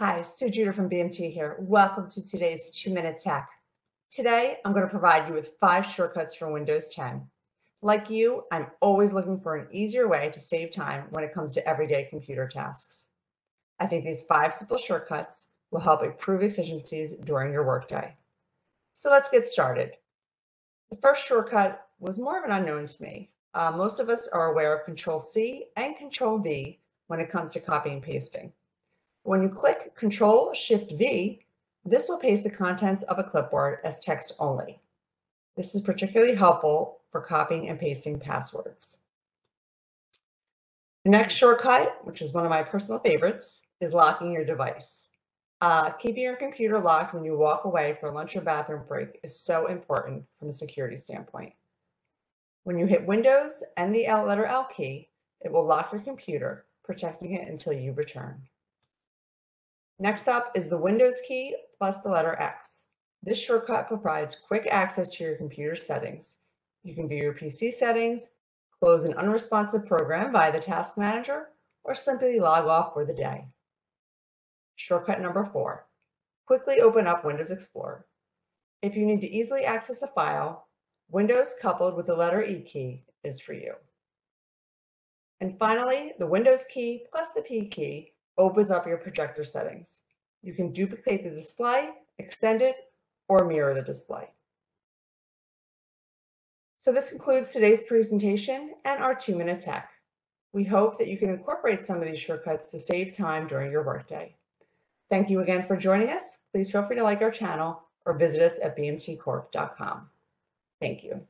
Hi, Sue Juder from BMT here. Welcome to today's two minute tech. Today, I'm going to provide you with five shortcuts for Windows 10. Like you, I'm always looking for an easier way to save time when it comes to everyday computer tasks. I think these five simple shortcuts will help improve efficiencies during your workday. So let's get started. The first shortcut was more of an unknown to me. Uh, most of us are aware of Control C and Control V when it comes to copying and pasting. When you click Control Shift V, this will paste the contents of a clipboard as text only. This is particularly helpful for copying and pasting passwords. The next shortcut, which is one of my personal favorites, is locking your device. Uh, keeping your computer locked when you walk away for lunch or bathroom break is so important from a security standpoint. When you hit Windows and the L letter L key, it will lock your computer, protecting it until you return. Next up is the Windows key plus the letter X. This shortcut provides quick access to your computer settings. You can view your PC settings, close an unresponsive program via the Task Manager, or simply log off for the day. Shortcut number four, quickly open up Windows Explorer. If you need to easily access a file, Windows coupled with the letter E key is for you. And finally, the Windows key plus the P key opens up your projector settings. You can duplicate the display, extend it, or mirror the display. So this concludes today's presentation and our two-minute tech. We hope that you can incorporate some of these shortcuts to save time during your workday. Thank you again for joining us. Please feel free to like our channel or visit us at bmtcorp.com. Thank you.